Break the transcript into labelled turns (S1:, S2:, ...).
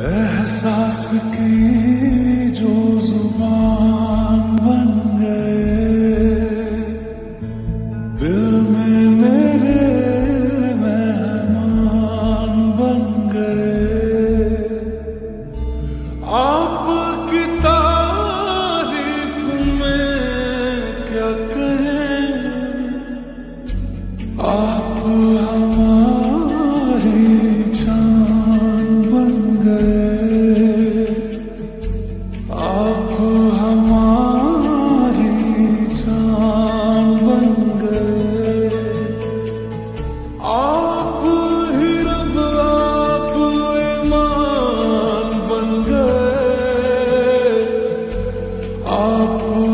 S1: एहसास की जो ज़ुबान बन गए। दिल में मेरे मेहमान बन गए। आप तारीफ़ में क्या कर upon